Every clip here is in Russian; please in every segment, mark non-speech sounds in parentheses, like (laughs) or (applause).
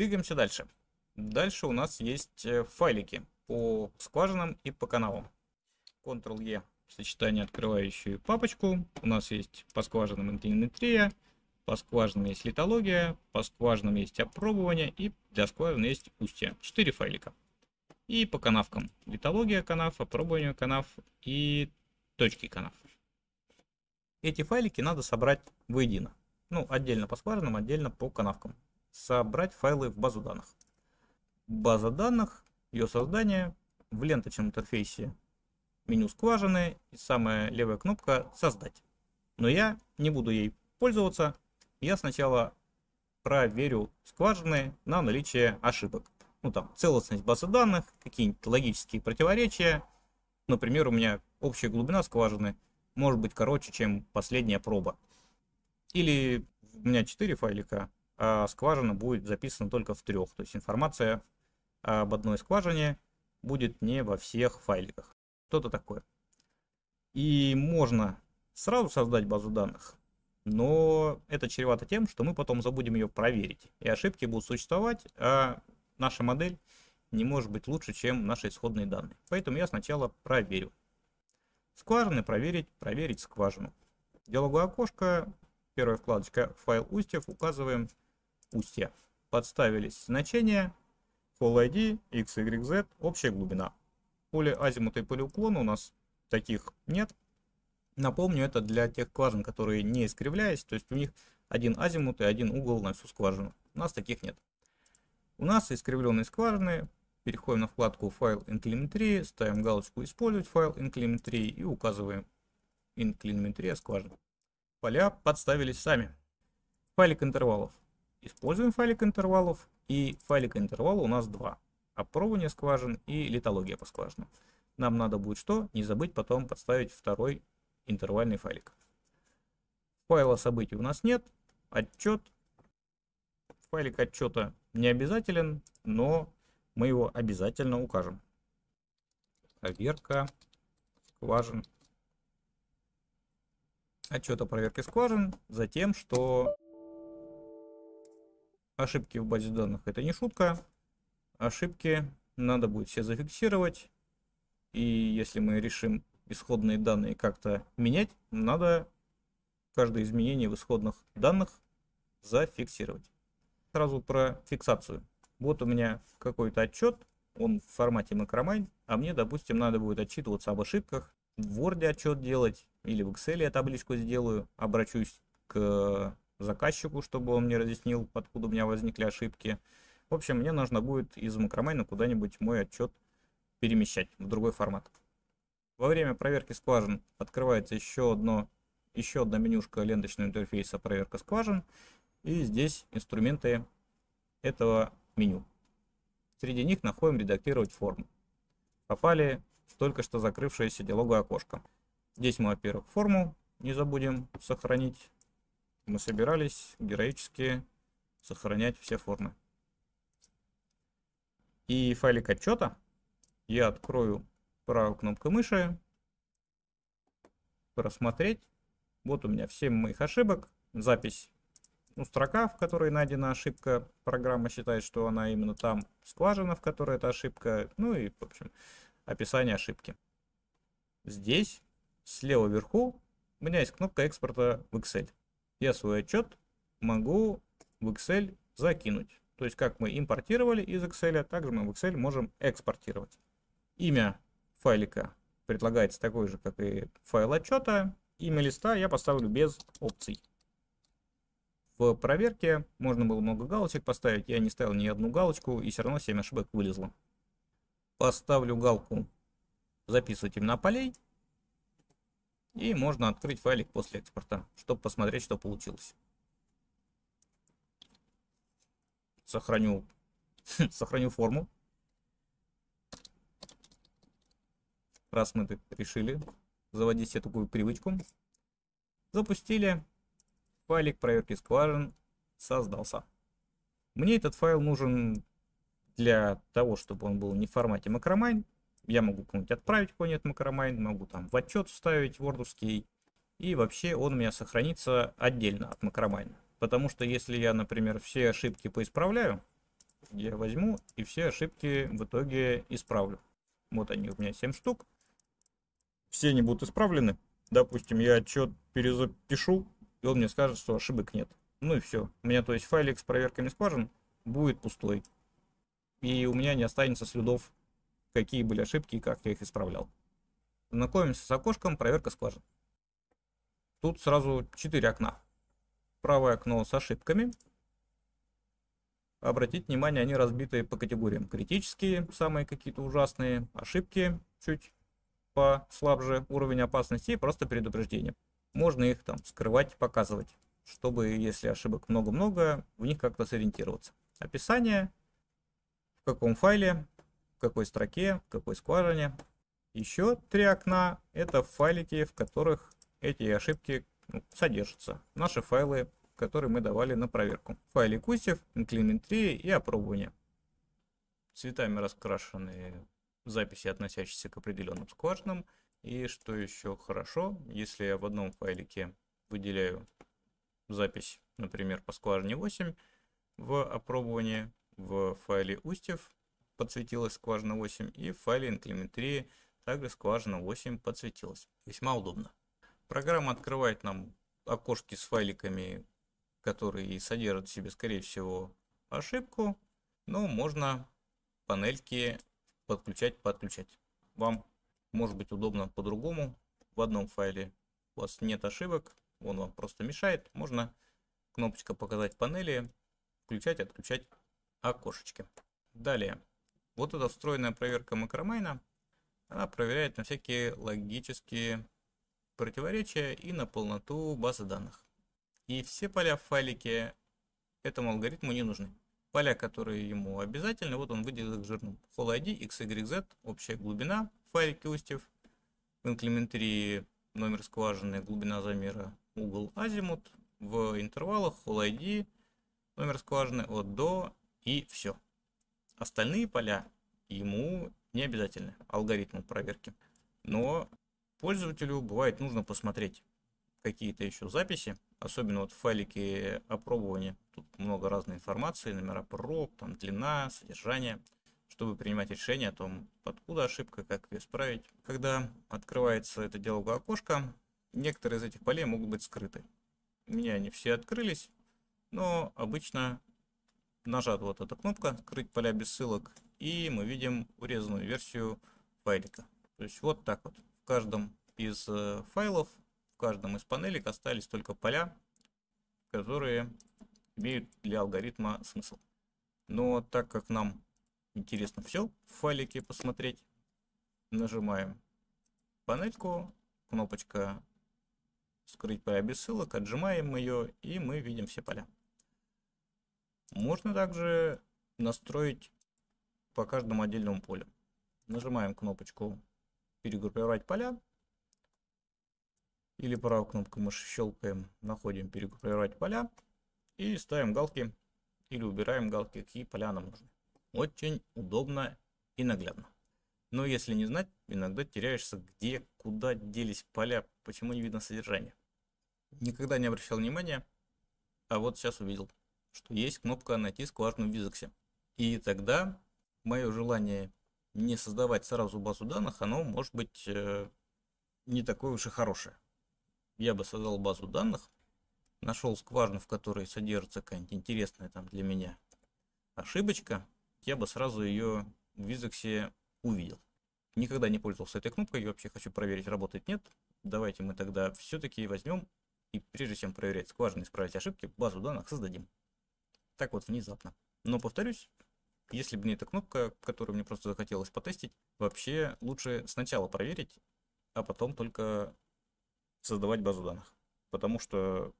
Двигаемся дальше. Дальше у нас есть э, файлики по скважинам и по каналам. Ctrl-E сочетание, открывающую папочку. У нас есть по скважинам интеллиметрия, по скважинам есть литология, по скважинам есть опробование и для скважин есть устье. Четыре файлика. И по канавкам. Литология канав, опробование канав и точки канав. Эти файлики надо собрать воедино. Ну, отдельно по скважинам, отдельно по канавкам. Собрать файлы в базу данных. База данных, ее создание в ленточном интерфейсе меню скважины и самая левая кнопка «Создать». Но я не буду ей пользоваться. Я сначала проверю скважины на наличие ошибок. Ну там, целостность базы данных, какие-нибудь логические противоречия. Например, у меня общая глубина скважины может быть короче, чем последняя проба. Или у меня 4 файлика, скважина будет записана только в трех. То есть информация об одной скважине будет не во всех файликах что-то такое. И можно сразу создать базу данных, но это чревато тем, что мы потом забудем ее проверить. И ошибки будут существовать, а наша модель не может быть лучше, чем наши исходные данные. Поэтому я сначала проверю. Скважины проверить, проверить скважину. Диалоговое окошко, первая вкладочка файл устьев, указываем устья. Подставились значения, Call ID, X, Y, Z, общая глубина. Поле азимута и поле уклона у нас таких нет. Напомню, это для тех скважин, которые не искривляясь, то есть у них один азимут и один угол на всю скважину. У нас таких нет. У нас искривленные скважины. Переходим на вкладку файл инклиметрии, ставим галочку использовать файл инклиметрии и указываем инклиметрия скважин. Поля подставились сами. Файлик интервалов. Используем файлик интервалов и файлик интервала у нас два опробование скважин и литология по скважинам. Нам надо будет что? Не забыть потом подставить второй интервальный файлик. Файла событий у нас нет. Отчет. Файлик отчета не обязателен, но мы его обязательно укажем. Проверка скважин. Отчет о проверке скважин. Затем, что ошибки в базе данных это не шутка ошибки надо будет все зафиксировать. И если мы решим исходные данные как-то менять, надо каждое изменение в исходных данных зафиксировать. Сразу про фиксацию. Вот у меня какой-то отчет, он в формате макромайн, а мне, допустим, надо будет отчитываться об ошибках, в Word отчет делать, или в Excel я табличку сделаю, обращусь к заказчику, чтобы он мне разъяснил, откуда у меня возникли ошибки. В общем, мне нужно будет из макромайна куда-нибудь мой отчет перемещать в другой формат. Во время проверки скважин открывается еще, одно, еще одна менюшка ленточного интерфейса проверка скважин. И здесь инструменты этого меню. Среди них находим редактировать форму. Попали в только что закрывшееся диалоговое окошко. Здесь мы, во-первых, форму не забудем сохранить. Мы собирались героически сохранять все формы и файлик отчета я открою правой кнопкой мыши, просмотреть. Вот у меня 7 моих ошибок, запись, ну, строка, в которой найдена ошибка, программа считает, что она именно там, скважина, в которой эта ошибка, ну и, в общем, описание ошибки. Здесь, слева вверху, у меня есть кнопка экспорта в Excel. Я свой отчет могу в Excel закинуть. То есть как мы импортировали из Excel, также мы в Excel можем экспортировать. Имя файлика предлагается такое же, как и файл отчета. Имя листа я поставлю без опций. В проверке можно было много галочек поставить, я не ставил ни одну галочку и все равно 7 ошибок вылезло. Поставлю галку записывать имена полей. И можно открыть файлик после экспорта, чтобы посмотреть, что получилось. сохраню, (laughs) сохраню форму. Раз мы решили заводить себе такую привычку. Запустили. Файлик проверки скважин создался. Мне этот файл нужен для того, чтобы он был не в формате макромайн. Я могу кому-нибудь отправить какой-нибудь макромайн, могу там в отчет вставить вордовский. И вообще он у меня сохранится отдельно от макромайна. Потому что если я, например, все ошибки поисправляю, я возьму и все ошибки в итоге исправлю. Вот они у меня 7 штук. Все они будут исправлены. Допустим, я отчет перезапишу, и он мне скажет, что ошибок нет. Ну и все. У меня, то есть, файлик с проверками скважин будет пустой. И у меня не останется следов, какие были ошибки и как я их исправлял. Знакомимся с окошком проверка скважин. Тут сразу 4 окна. Правое окно с ошибками. Обратите внимание, они разбиты по категориям. Критические, самые какие-то ужасные, ошибки чуть послабже, уровень опасности и просто предупреждение. Можно их там скрывать, показывать, чтобы, если ошибок много-много, в них как-то сориентироваться. Описание, в каком файле, в какой строке, в какой скважине. Еще три окна – это файлики, в которых эти ошибки ну, содержатся. Наши файлы, которые мы давали на проверку. Файлик устьев, инклиметрии и опробования. Цветами раскрашены записи, относящиеся к определенным скважинам. И что еще хорошо, если я в одном файлике выделяю запись, например, по скважине 8 в опробовании, в файле устьев подсветилась скважина 8 и в файле инклиметрии также скважина 8 подсветилась. Весьма удобно. Программа открывает нам окошки с файликами, которые содержат в себе, скорее всего, ошибку, но можно панельки подключать, подключать. Вам может быть удобно по-другому. В одном файле у вас нет ошибок, он вам просто мешает. Можно кнопочка показать панели, включать, отключать окошечки. Далее, вот эта встроенная проверка макромайна, она проверяет на всякие логические противоречия и на полноту базы данных. И все поля в файлике этому алгоритму не нужны. Поля, которые ему обязательны, вот он выделил их жирным. Full ID, XYZ, общая глубина в файлике устьев, в инклементрии номер скважины, глубина замера, угол азимут, в интервалах Full ID, номер скважины от до и все. Остальные поля ему не обязательны, алгоритму проверки. Но пользователю бывает нужно посмотреть какие-то еще записи, особенно вот в файлике опробования. Тут много разной информации, номера проб, там длина, содержание, чтобы принимать решение о том, откуда ошибка, как ее исправить. Когда открывается это диалоговое окошко, некоторые из этих полей могут быть скрыты. У меня они все открылись, но обычно нажат вот эта кнопка «Скрыть поля без ссылок» и мы видим урезанную версию файлика. То есть вот так вот. В каждом из э, файлов, в каждом из панелек остались только поля, которые имеют для алгоритма смысл. Но так как нам интересно все в файлике посмотреть, нажимаем панельку, кнопочка скрыть поля без ссылок, отжимаем ее и мы видим все поля. Можно также настроить по каждому отдельному полю. Нажимаем кнопочку перегруппировать поля или правой кнопкой мыши щелкаем, находим перегруппировать поля и ставим галки или убираем галки, какие поля нам нужны. Очень удобно и наглядно. Но если не знать, иногда теряешься, где, куда делись поля, почему не видно содержание. Никогда не обращал внимания, а вот сейчас увидел что есть кнопка «Найти скважину в Визексе». И тогда мое желание не создавать сразу базу данных, оно может быть э, не такое уж и хорошее. Я бы создал базу данных, нашел скважину, в которой содержится какая-нибудь интересная там для меня ошибочка, я бы сразу ее в Визексе увидел. Никогда не пользовался этой кнопкой, я вообще хочу проверить, работает нет. Давайте мы тогда все-таки возьмем и прежде чем проверять скважины, исправить ошибки, базу данных создадим так вот внезапно. Но повторюсь, если бы не эта кнопка, которую мне просто захотелось потестить, вообще лучше сначала проверить, а потом только создавать базу данных. Потому что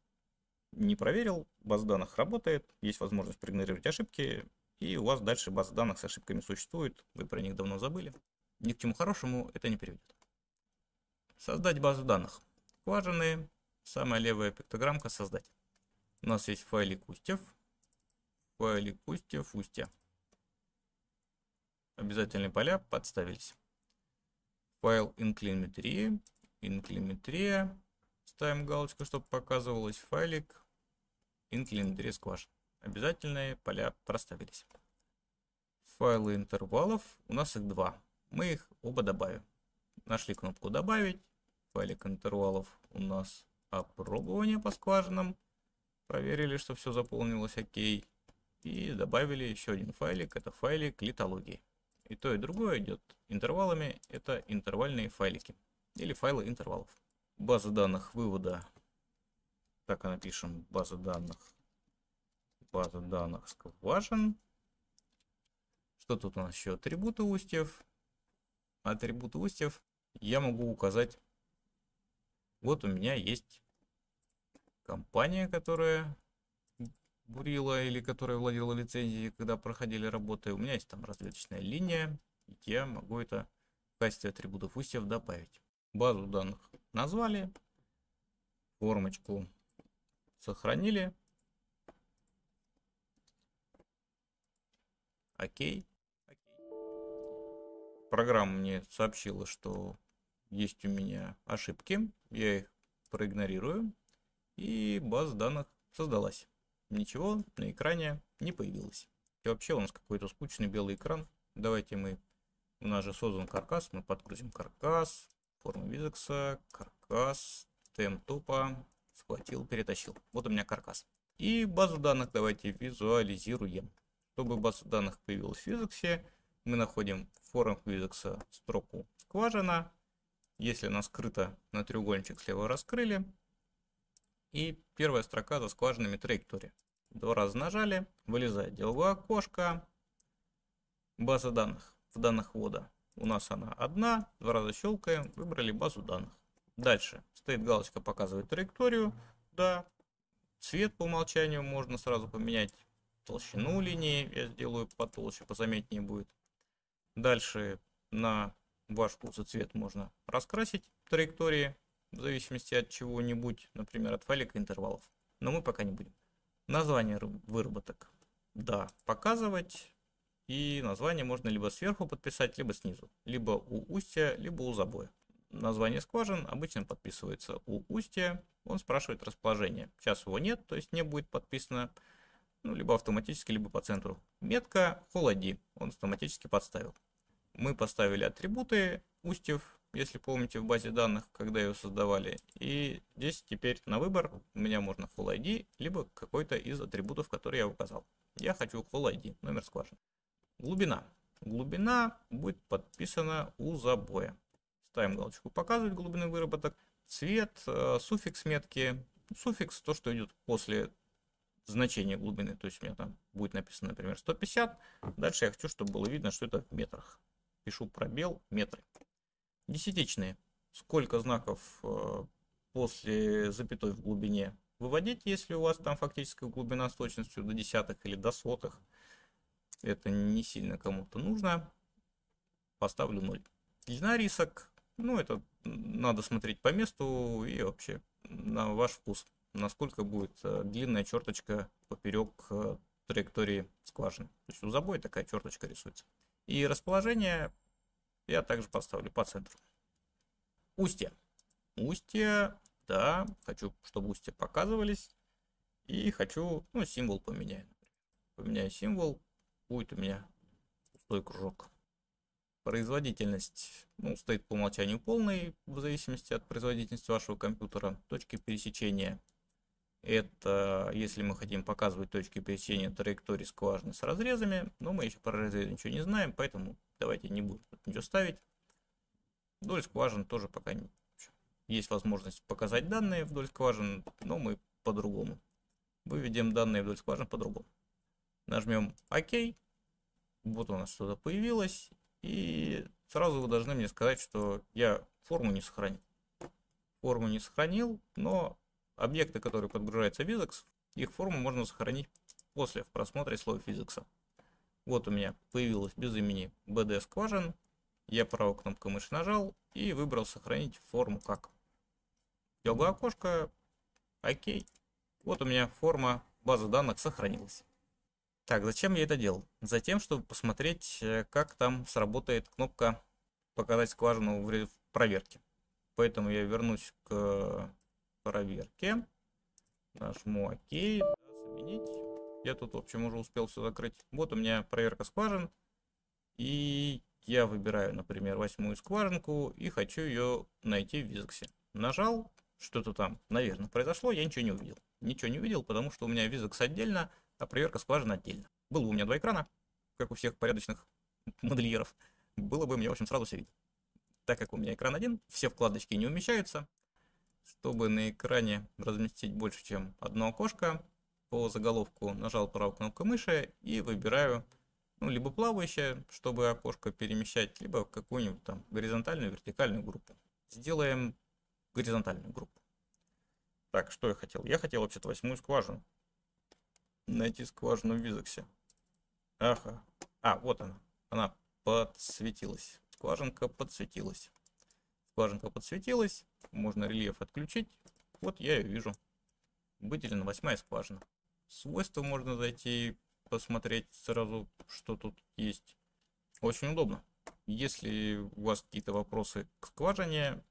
не проверил, база данных работает, есть возможность проигнорировать ошибки, и у вас дальше база данных с ошибками существует, вы про них давно забыли. Ни к чему хорошему это не приведет. Создать базу данных. Скважины, самая левая пиктограммка создать. У нас есть файлик устьев, файлик устьев устья. Обязательные поля подставились. Файл инклиметрии. Инклиметрия. Ставим галочку, чтобы показывалось. Файлик инклиметрия скваж. Обязательные поля проставились. файлы интервалов. У нас их два. Мы их оба добавим. Нашли кнопку «Добавить». Файлик интервалов у нас опробование по скважинам. Проверили, что все заполнилось окей. И добавили еще один файлик. Это файлик литологии. И то, и другое идет интервалами. Это интервальные файлики. Или файлы интервалов. База данных вывода. Так и напишем. База данных. База данных скважин. Что тут у нас еще? Атрибуты устьев. Атрибуты устьев я могу указать. Вот у меня есть компания, которая бурила или которая владела лицензией, когда проходили работы. У меня есть там разведочная линия. И я могу это в качестве атрибутов устьев добавить. Базу данных назвали. Формочку сохранили. Окей программа мне сообщила, что есть у меня ошибки, я их проигнорирую, и база данных создалась. Ничего на экране не появилось. И вообще у нас какой-то скучный белый экран. Давайте мы, у нас же создан каркас, мы подгрузим каркас, форму Визекса, каркас, тем топа, схватил, перетащил. Вот у меня каркас. И базу данных давайте визуализируем. Чтобы база данных появилась в Визексе, мы находим в формах Визекса строку скважина. Если она скрыта, на треугольничек слева раскрыли. И первая строка за скважинами траектория. Два раза нажали, вылезает деловое окошко. База данных. В данных ввода у нас она одна. Два раза щелкаем, выбрали базу данных. Дальше стоит галочка показывает траекторию. Да. Цвет по умолчанию можно сразу поменять. Толщину линии я сделаю потолще, позаметнее будет. Дальше на ваш вкус и цвет можно раскрасить траектории в зависимости от чего-нибудь, например, от файлика интервалов. Но мы пока не будем. Название выработок. Да, показывать. И название можно либо сверху подписать, либо снизу. Либо у устья, либо у забоя. Название скважин обычно подписывается у устья. Он спрашивает расположение. Сейчас его нет, то есть не будет подписано ну, либо автоматически, либо по центру. Метка холоди, он автоматически подставил. Мы поставили атрибуты устьев, если помните, в базе данных, когда ее создавали. И здесь теперь на выбор у меня можно Full ID, либо какой-то из атрибутов, которые я указал. Я хочу Full ID, номер скважины. Глубина. Глубина будет подписана у забоя. Ставим галочку «Показывать глубины выработок». Цвет, э, суффикс метки. Суффикс, то, что идет после значение глубины. То есть у меня там будет написано, например, 150. Дальше я хочу, чтобы было видно, что это в метрах. Пишу пробел метры. Десятичные. Сколько знаков э, после запятой в глубине выводить, если у вас там фактическая глубина с точностью до десятых или до сотых. Это не сильно кому-то нужно. Поставлю 0. Длина рисок. Ну, это надо смотреть по месту и вообще на ваш вкус насколько будет э, длинная черточка поперек э, траектории скважины. То есть у забоя такая черточка рисуется. И расположение я также поставлю по центру. Устье. Устье, да, хочу, чтобы устья показывались. И хочу, ну, символ поменяю. Поменяю символ, будет у меня пустой кружок. Производительность ну, стоит по умолчанию полный, в зависимости от производительности вашего компьютера. Точки пересечения это если мы хотим показывать точки пересечения траектории скважины с разрезами, но мы еще про разрезы ничего не знаем, поэтому давайте не будем ничего ставить. Вдоль скважин тоже пока не... есть возможность показать данные вдоль скважин, но мы по-другому. Выведем данные вдоль скважин по-другому. Нажмем ОК. Вот у нас что-то появилось. И сразу вы должны мне сказать, что я форму не сохранил. Форму не сохранил, но Объекты, которые подгружаются в Vizix, их форму можно сохранить после в просмотре слоя Physics. Вот у меня появилось без имени BD скважин. Я правой кнопкой мыши нажал и выбрал сохранить форму как. Делаю окошко. Окей. Вот у меня форма базы данных сохранилась. Так, зачем я это делал? Затем, чтобы посмотреть, э, как там сработает кнопка «Показать скважину в проверке». Поэтому я вернусь к проверки. Нажму ОК. Да, заменить. Я тут, в общем, уже успел все закрыть. Вот у меня проверка скважин. И я выбираю, например, восьмую скважинку и хочу ее найти в Визексе. Нажал, что-то там, наверное, произошло, я ничего не увидел. Ничего не увидел, потому что у меня Визекс отдельно, а проверка скважин отдельно. Было бы у меня два экрана, как у всех порядочных модельеров, было бы мне, в общем, сразу все видно. Так как у меня экран один, все вкладочки не умещаются, чтобы на экране разместить больше, чем одно окошко, по заголовку нажал правой кнопкой мыши и выбираю ну, либо плавающее, чтобы окошко перемещать, либо какую-нибудь там горизонтальную, вертикальную группу. Сделаем горизонтальную группу. Так, что я хотел? Я хотел вообще-то восьмую скважину. Найти скважину в Визексе. Ага. А, вот она. Она подсветилась. Скважинка подсветилась. Скважинка подсветилась. Можно рельеф отключить. Вот я ее вижу. Выделена восьмая скважина. Свойства можно зайти посмотреть сразу, что тут есть. Очень удобно. Если у вас какие-то вопросы к скважине,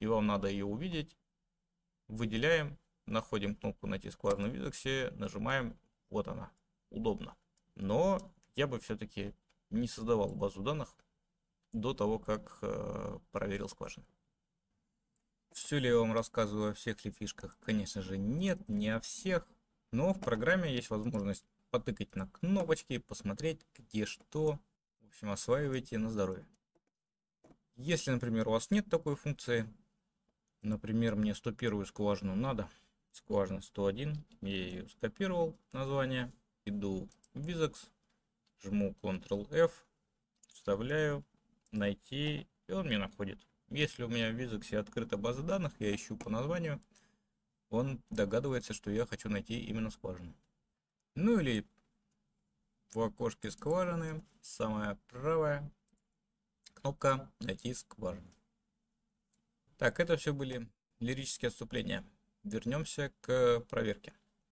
и вам надо ее увидеть, выделяем, находим кнопку «Найти скважину в Визексе», нажимаем, вот она, удобно. Но я бы все-таки не создавал базу данных до того, как э, проверил скважину. Все ли я вам рассказываю о всех ли фишках? Конечно же нет, не о всех. Но в программе есть возможность потыкать на кнопочки, посмотреть где что. В общем, осваивайте на здоровье. Если, например, у вас нет такой функции, например, мне 101 скважину надо, скважина 101, я ее скопировал, название, иду в Bizax, жму Ctrl-F, вставляю, найти, и он мне находит. Если у меня в Bizax открыта база данных, я ищу по названию, он догадывается, что я хочу найти именно скважину. Ну или в окошке скважины, самая правая кнопка «Найти скважину». Так, это все были лирические отступления. Вернемся к проверке.